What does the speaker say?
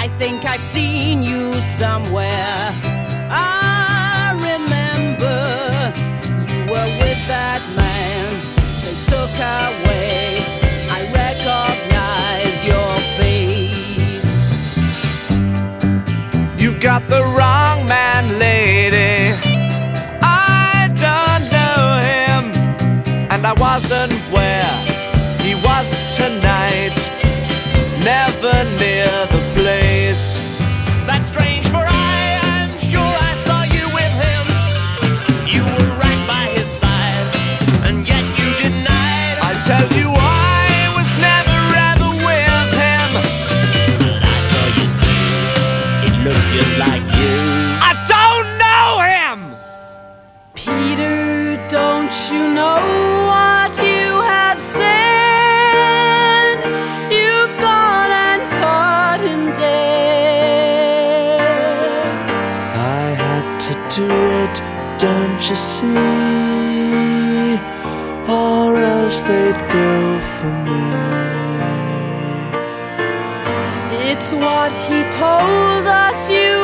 I think I've seen you somewhere. I remember you were with that man they took away. I recognize your face. You've got the wrong man, lady. I don't know him, and I wasn't where he was tonight. Tell you, I was never ever with him. But I saw you too. It looked just like you. I don't know him. Peter, don't you know what you have said? You've gone and caught him dead. I had to do it, don't you see? Else they'd go for me. It's what he told us you.